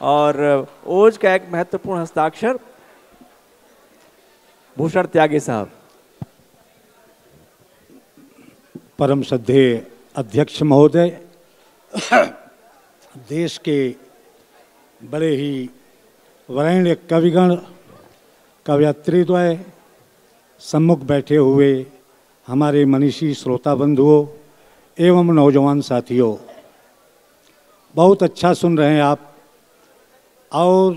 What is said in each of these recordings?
और ओज का एक महत्वपूर्ण हस्ताक्षर भूषण त्यागी साहब। परम श्रद्धे अध्यक्ष महोदय, देश के बड़े ही वरेण्य कविगण, कवयत्रीद्वय, सम्मुख बैठे हुए हमारे मनीषी श्रोता बंधुओं एवं नौजवान साथियों, बहुत अच्छा सुन रहे हैं आप। और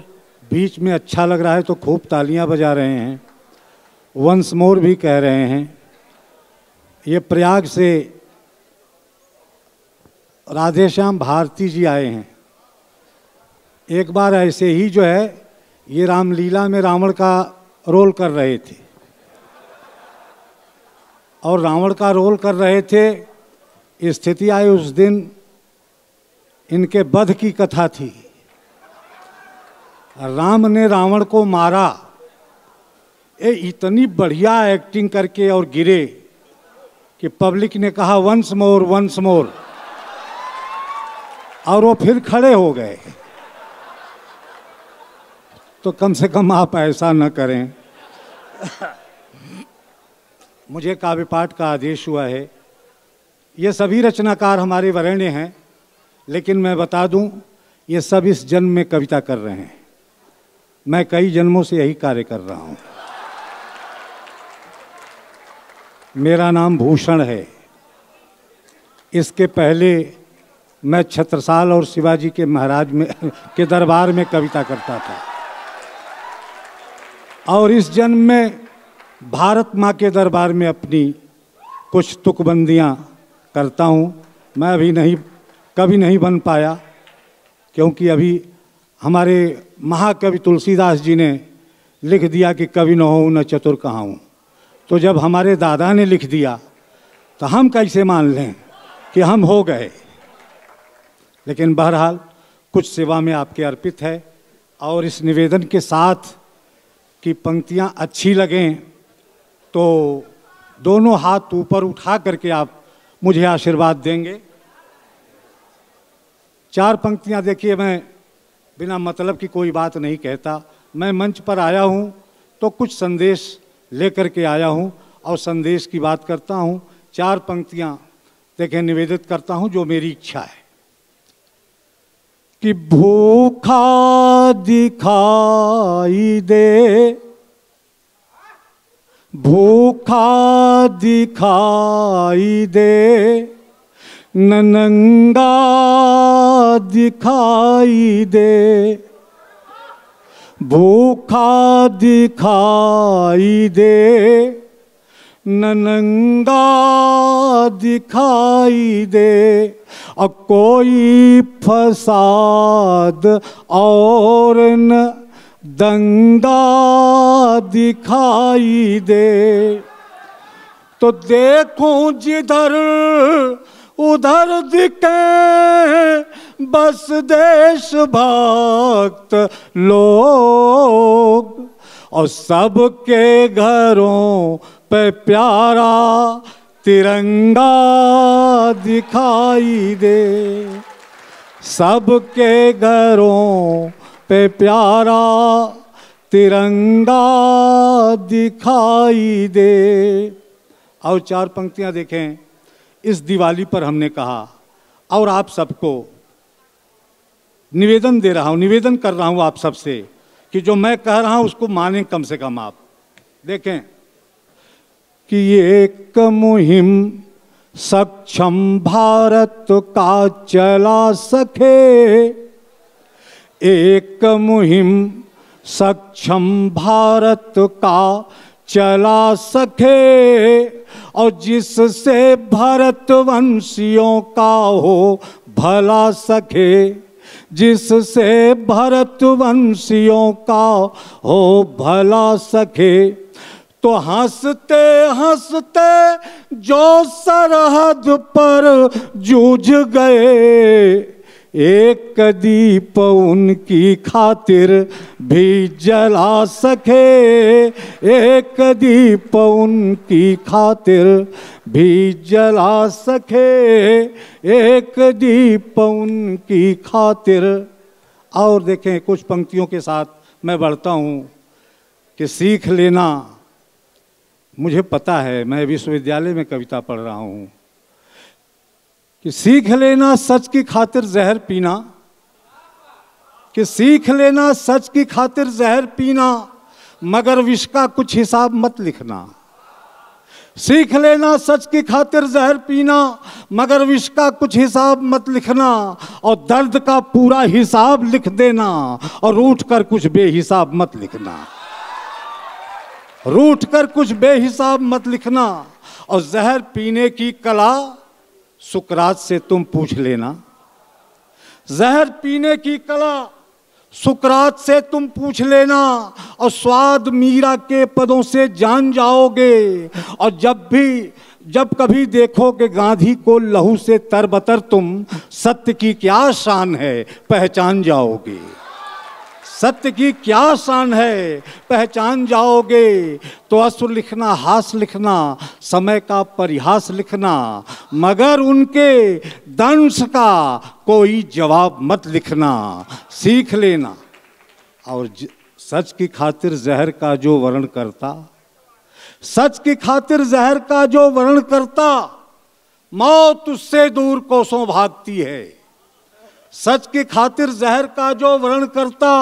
बीच में अच्छा लग रहा है तो खूब तालियाँ बजा रहे हैं। वंस मोर भी कह रहे हैं। ये प्रयाग से राधेश्याम भारती जी आए हैं। एक बार ऐसे ही जो है, ये रामलीला में रावण का रोल कर रहे थे। और रावण का रोल कर रहे थे, स्थिति आई उस दिन, इनके बध की कथा थी। राम ने रावण को मारा। ये इतनी बढ़िया एक्टिंग करके और गिरे कि पब्लिक ने कहा वंस मोर वंस मोर और वो फिर खड़े हो गए। तो कम से कम आप ऐसा न करें। मुझे काव्य पाठ का आदेश हुआ है। ये सभी रचनाकार हमारे वरेण्य हैं, लेकिन मैं बता दूँ, ये सब इस जन्म में कविता कर रहे हैं। मैं कई जन्मों से यही कार्य कर रहा हूँ। मेरा नाम भूषण है। इसके पहले मैं छत्रसाल और शिवाजी के महाराज में, के दरबार में कविता करता था। और इस जन्म में भारत माँ के दरबार में अपनी कुछ तुकबंदियाँ करता हूँ। मैं अभी नहीं, कभी नहीं बन पाया, क्योंकि अभी हमारे महाकवि तुलसीदास जी ने लिख दिया कि कवि न हो, न चतुर कहाँ हूँ। तो जब हमारे दादा ने लिख दिया तो हम कैसे मान लें कि हम हो गए? लेकिन बहरहाल, कुछ सेवा में आपके अर्पित है और इस निवेदन के साथ कि पंक्तियाँ अच्छी लगें तो दोनों हाथ ऊपर उठा करके आप मुझे आशीर्वाद देंगे। चार पंक्तियाँ देखिए, मैं बिना मतलब की कोई बात नहीं कहता। मैं मंच पर आया हूँ तो कुछ संदेश लेकर के आया हूँ और संदेश की बात करता हूँ। चार पंक्तियाँ देखें, निवेदित करता हूँ जो मेरी इच्छा है। कि भूखा दिखाई दे, भूखा दिखाई दे, ननंगा दिखाई दे। भूखा दिखाई दे। ननंगा दिखाई दे। और कोई फसाद और न दंगा दिखाई दे। तो देखूँ जिधर उधर दिखे बस देश भक्त लोग और सबके घरों पे प्यारा तिरंगा दिखाई दे। सबके घरों पे प्यारा तिरंगा दिखाई दे। और चार पंक्तियाँ देखें। इस दिवाली पर हमने कहा, और आप सबको निवेदन दे रहा हूँ, निवेदन कर रहा हूँ आप सबसे कि जो मैं कह रहा हूँ उसको माने कम से कम आप। देखें कि एक मुहिम सक्षम भारत का चला सके। एक मुहिम सक्षम भारत का चला सके और जिससे भरतवंशियों का हो भला सके। जिससे भरत वंशियों का हो भला सके तो हँसते हँसते जो सरहद पर जूझ गए एक दीप उनकी खातिर भी जला सके। एक दीप उनकी खातिर भी जला सके। एक दीप उनकी खातिर। और देखें, कुछ पंक्तियों के साथ मैं बढ़ता हूँ कि सीख लेना। मुझे पता है, मैं विश्वविद्यालय में कविता पढ़ रहा हूँ। कि सीख लेना सच की खातिर जहर पीना। कि सीख लेना सच की खातिर जहर पीना, मगर विष का कुछ हिसाब मत लिखना। सीख लेना सच की खातिर जहर पीना, मगर विष का कुछ हिसाब मत लिखना, और दर्द का पूरा हिसाब लिख देना, और रूठ कर कुछ बेहिसाब मत लिखना। रूठ कर कुछ बेहिसाब मत लिखना, और जहर पीने की कला सुकरात से तुम पूछ लेना। जहर पीने की कला सुकरात से तुम पूछ लेना, और स्वाद मीरा के पदों से जान जाओगे, और जब भी, जब कभी देखोगे गांधी को लहू से तरबतर तुम, सत्य की क्या शान है, पहचान जाओगे। सत्य की क्या शान है? पहचान जाओगे तो अश्र लिखना, हास लिखना, समय का परिहास लिखना, मगर उनके दंश का कोई जवाब मत लिखना। सीख लेना। और सच की खातिर जहर का जो वर्ण करता, सच की खातिर जहर का जो वर्ण करता, मौत उससे दूर कोसों भागती है। सच की खातिर जहर का जो वर्ण करता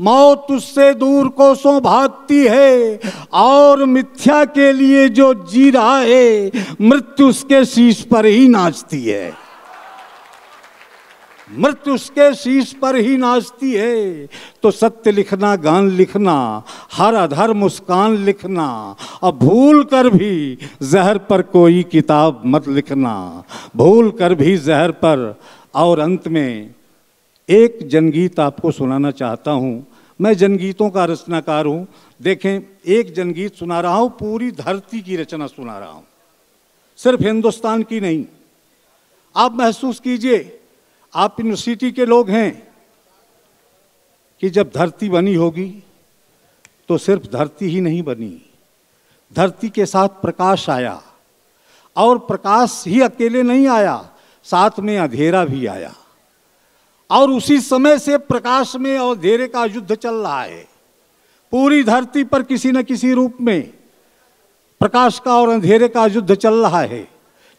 मौत उससे दूर कोसों भागती है, और मिथ्या के लिए जो जी रहा है, मृत्यु उसके शीश पर ही नाचती है। मृत्यु उसके शीश पर ही नाचती है। तो सत्य लिखना, गान लिखना, हर अधर मुस्कान लिखना, और भूल कर भी जहर पर कोई किताब मत लिखना। भूल कर भी जहर पर, और अंत में एक जनगीत आपको सुनाना चाहता हूँ। मैं जनगीतों का रचनाकार हूँ। देखें, एक जनगीत सुना रहा हूँ, पूरी धरती की रचना सुना रहा हूँ। सिर्फ़ हिंदुस्तान की नहीं। आप महसूस कीजिए, आप यूनिवर्सिटी के लोग हैं कि जब धरती बनी होगी तो सिर्फ़ धरती ही नहीं बनी। धरती के साथ प्रकाश आया, और प्रकाश ही अकेले नहीं आया, साथ में अंधेरा भी आया। और उसी समय से प्रकाश में और अंधेरे का युद्ध चल रहा है। पूरी धरती पर किसी न किसी रूप में प्रकाश का और अंधेरे का युद्ध चल रहा है।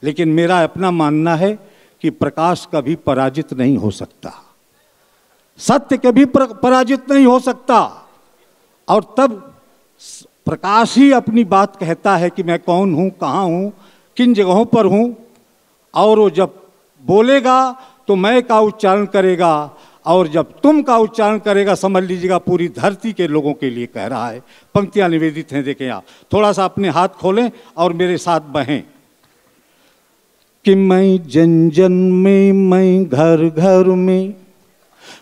लेकिन मेरा अपना मानना है कि प्रकाश कभी पराजित नहीं हो सकता। सत्य कभी पराजित नहीं हो सकता। और तब प्रकाश ही अपनी बात कहता है कि मैं कौन हूँ, कहाँ हूँ, किन जगहों पर हूँ। और वो जब बोलेगा तो मैं का उच्चारण करेगा और जब तुम का उच्चारण करेगा, समझ लीजिएगा, पूरी धरती के लोगों के लिए कह रहा है। पंक्तियाँ निवेदित हैं, देखें आप थोड़ा सा अपने हाथ खोलें और मेरे साथ बहें। कि मैं जन जन में, मैं घर घर में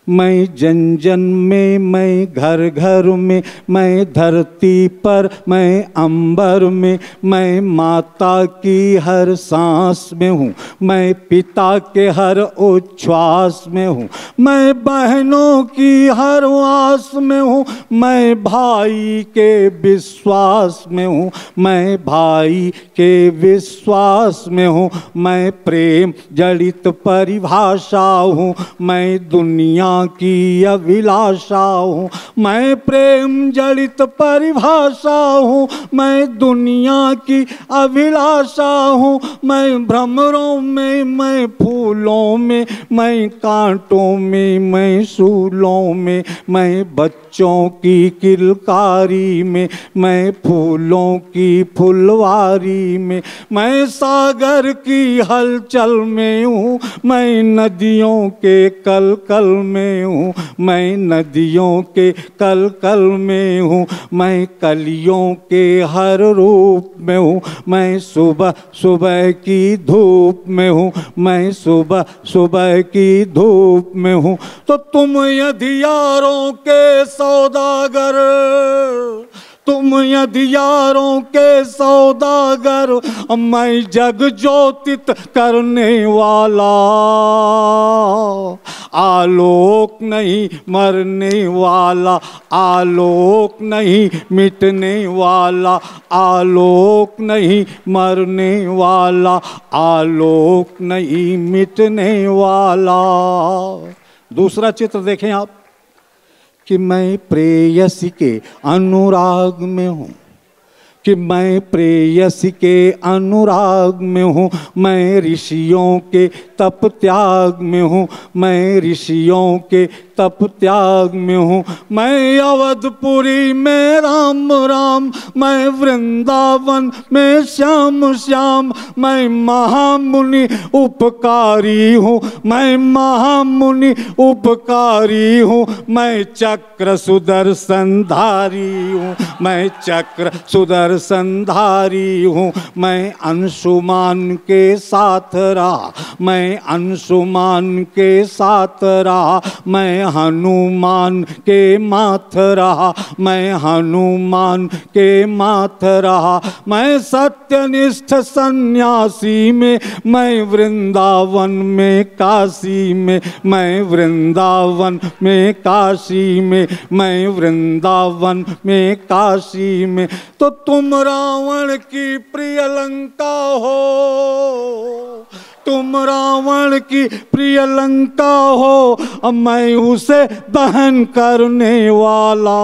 मैं जन जन में, मैं घर घर में, मैं धरती पर, मैं अंबर में, मैं माता की हर सांस में हूँ, मैं पिता के हर उच्छ्वास में हूँ, मैं बहनों की हर आस में हूँ, मैं भाई के विश्वास में हूँ, मैं भाई के विश्वास में हूँ, मैं प्रेम जड़ित परिभाषा हूँ, मैं दुनिया की अभिलाषा हूँ। मैं प्रेम जड़ित परिभाषा हूँ। मैं दुनिया की अभिलाषा हूँ। मैं भ्रमरों में, मैं फूलों में, मैं कांटों में, मैं सूलों में, मैं बच्चों की किलकारी में, मैं फूलों की फुलवारी में, मैं सागर की हलचल में हूँ। मैं नदियों के कल कल में हूँ, मैं नदियों के कल कल में हूँ, मैं कलियों के हर रूप में हूँ, मैं सुबह सुबह की धूप में हूँ, मैं सुबह सुबह की धूप में हूँ। तो तुम यदि यारों के सौदागर तुम यदि यारों के सौदागर, मैं जग ज्योतित करने वाला। आलोक नहीं मरने वाला, आलोक नहीं मिटने वाला, आलोक नहीं मरने वाला, आलोक नहीं मिटने वाला। दूसरा चित्र देखें आप। कि मैं प्रेयसी के अनुराग में हूँ। कि मैं प्रेयसी के अनुराग में हूँ। मैं ऋषियों के तप त्याग में हूँ। मैं ऋषियों के तप त्याग में हूँ। मैं अवधपुरी में राम राम। मैं वृंदावन में श्याम श्याम। मैं महामुनि उपकारी हूँ। मैं महामुनि उपकारी हूँ। मैं चक्र सुदर्शन धारी हूँ। मैं चक्र सुदर्शन धारी हूँ। मैं अंशुमान के साथ रहा। मैं अंशुमान के साथ रहा, मैं हनुमान के माथ रहा, मैं हनुमान के माथ रहा, मैं सत्यनिष्ठ सन्यासी में, मैं वृंदावन में काशी में, मैं वृंदावन में काशी में, मैं वृंदावन में काशी में। तो तुम रावण की प्रिय लंका हो। तुम रावण की प्रिय लंका हो मैं उसे दहन करने वाला।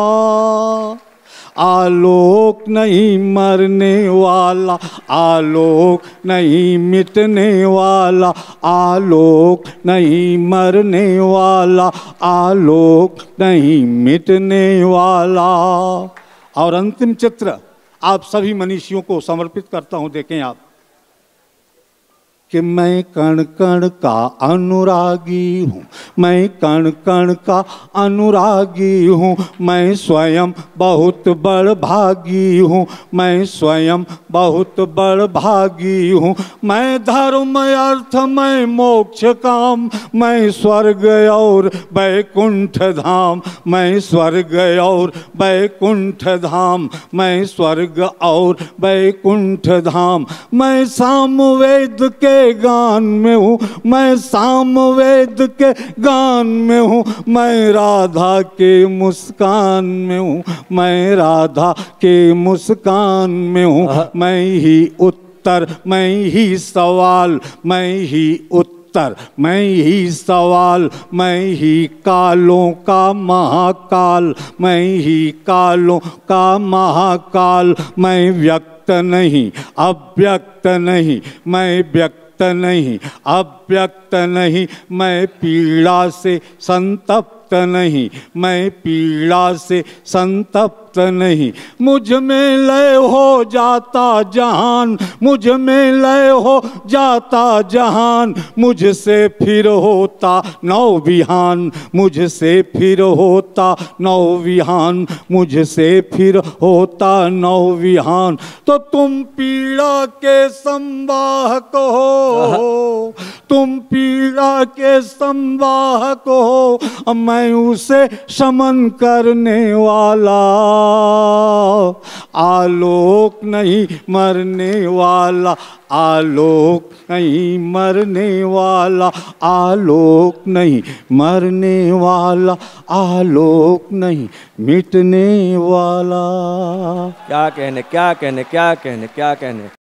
आलोक नहीं मरने वाला, आलोक नहीं मिटने वाला, आलोक नहीं मरने वाला, आलोक नहीं मिटने वाला। और अंतिम चित्र आप सभी मनीषियों को समर्पित करता हूँ, देखें आप। कि मैं कण कण का अनुरागी हूँ। मैं कण कण का अनुरागी हूँ। मैं स्वयं बहुत बड़ भागी हूँ। मैं स्वयं बहुत बड़ भागी हूँ। मैं धर्म, अर्थ, मैं मोक्ष काम। मैं स्वर्ग और बैकुंठ धाम। मैं स्वर्ग और बैकुंठ धाम। मैं स्वर्ग और बैकुंठ धाम। मैं सामवेद के गान में हूँ। मैं सामवेद के गान में हूँ। मैं राधा के मुस्कान में हूँ। मैं राधा के मुस्कान में हूँ। मैं ही उत्तर मैं ही सवाल मैं ही उत्तर उत्तर मैं ही सवाल मैं ही कालों का महाकाल मैं ही कालों का महाकाल। मैं व्यक्त नहीं अव्यक्त नहीं मैं व्यक्त नहीं अव्यक्त नहीं मैं पीड़ा से संतप्त नहीं मैं पीड़ा से संतप्त नहीं। मुझमें लय हो जाता जहान, मुझमें लय हो जाता जहान, मुझसे फिर होता नौ विहान मुझसे फिर होता नौ विहान मुझसे फिर होता नौ विहान तो तुम पीड़ा के संवाहक हो, तुम पीड़ा के संवाहक हो मैं उसे शमन करने वाला आलोक नहीं मरने वाला, आलोक नहीं मरने वाला, आलोक नहीं मरने वाला, आलोक नहीं मिटने वाला। क्या कहने क्या कहने क्या कहने क्या कहने?